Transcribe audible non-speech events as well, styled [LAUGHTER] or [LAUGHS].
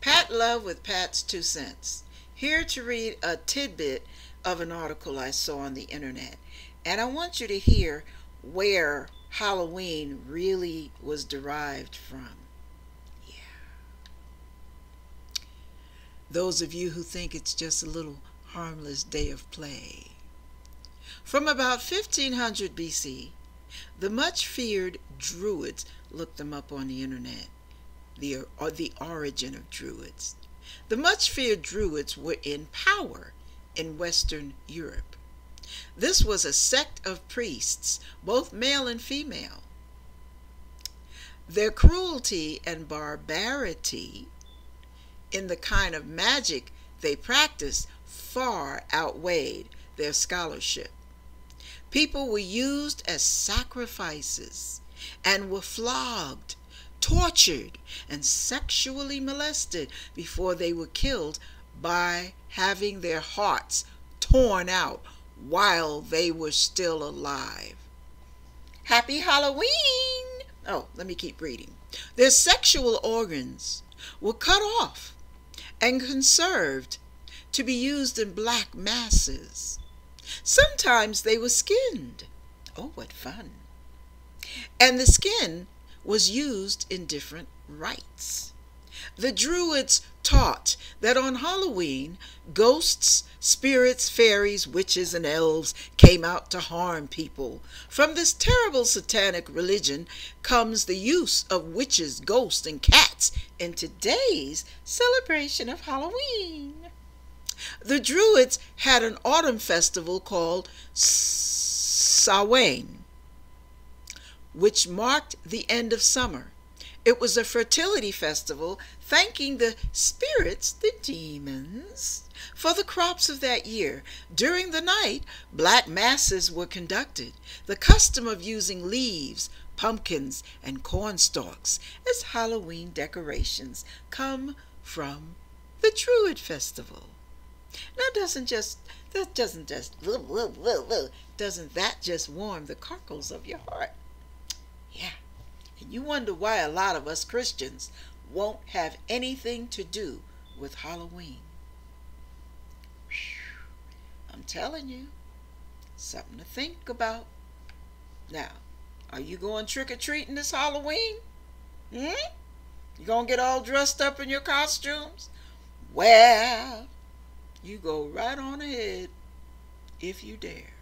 Pat Love with Pat's Two Cents. Here to read a tidbit of an article I saw on the internet. And I want you to hear where Halloween really was derived from. Yeah. Those of you who think it's just a little harmless day of play. From about 1500 BC, the much feared Druids, looked them up on the internet, the, or uh, the origin of Druids. The much feared Druids were in power in Western Europe. This was a sect of priests, both male and female. Their cruelty and barbarity in the kind of magic they practiced far outweighed their scholarship. People were used as sacrifices and were flogged tortured, and sexually molested before they were killed by having their hearts torn out while they were still alive. Happy Halloween! Oh, let me keep reading. Their sexual organs were cut off and conserved to be used in black masses. Sometimes they were skinned. Oh, what fun! And the skin was used in different rites. The Druids taught that on Halloween, ghosts, spirits, fairies, witches, and elves came out to harm people. From this terrible satanic religion comes the use of witches, ghosts, and cats in today's celebration of Halloween. The Druids had an autumn festival called Samhain which marked the end of summer. It was a fertility festival thanking the spirits, the demons, for the crops of that year. During the night, black masses were conducted. The custom of using leaves, pumpkins, and corn stalks as Halloween decorations come from the Druid festival. Now doesn't just that doesn't just [LAUGHS] doesn't that just warm the cockles of your heart? You wonder why a lot of us Christians won't have anything to do with Halloween. I'm telling you, something to think about. Now, are you going trick or treating this Halloween? Hmm? You gonna get all dressed up in your costumes? Well, you go right on ahead if you dare.